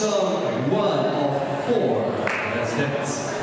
song one of four. Let's dance.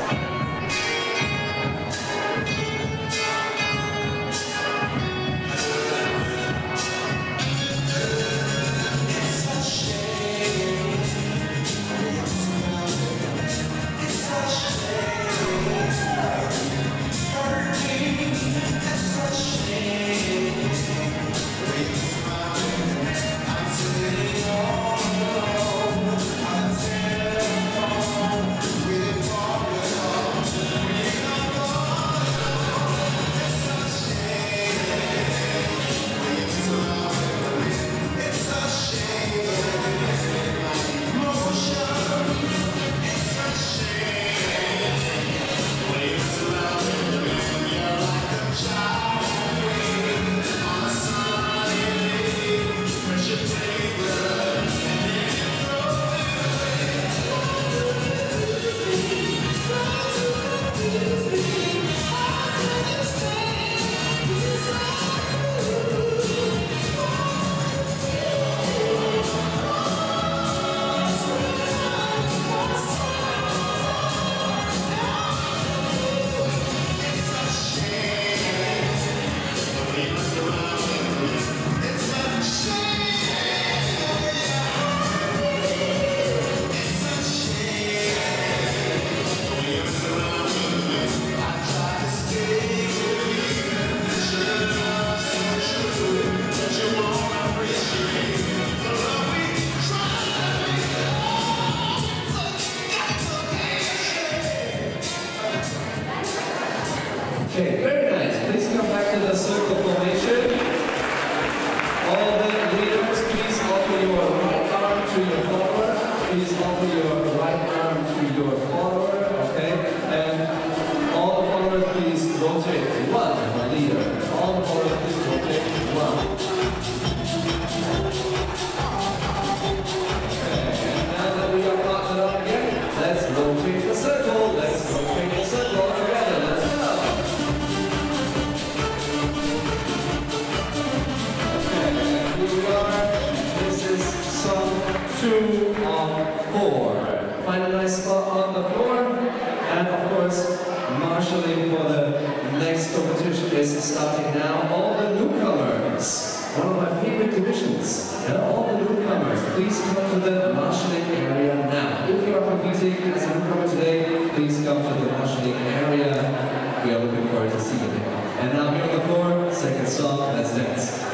Two of four. Find a nice spot on the floor. And of course, marshalling for the next competition is starting now. All the newcomers. One of my favorite divisions. Yeah, all the newcomers, please come to the marshalling. Are as a newcomer today, please come to the marshalling area. We are looking forward to seeing you. And now here on the floor, second song, let's dance.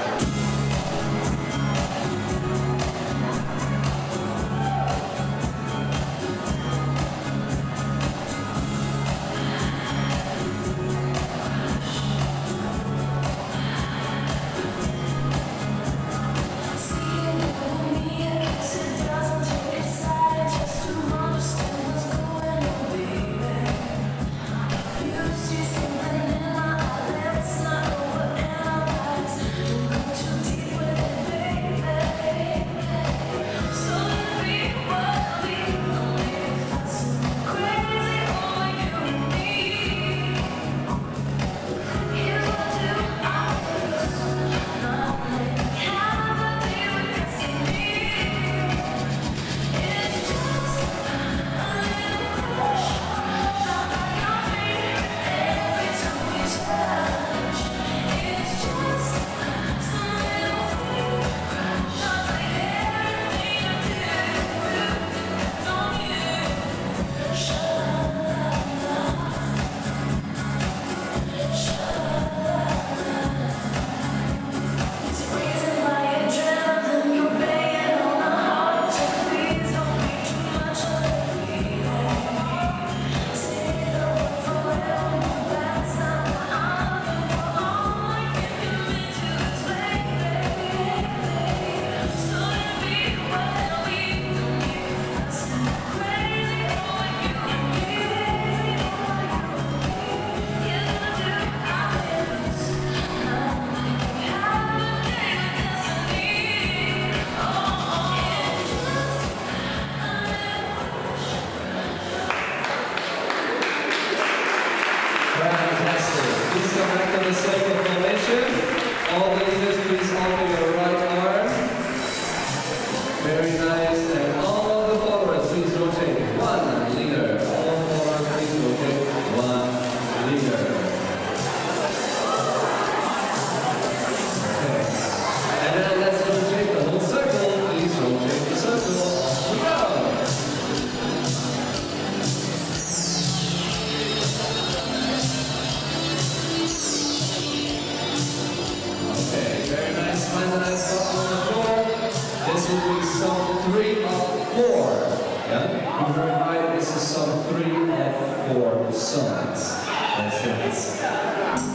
Songs. That's.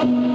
Everybody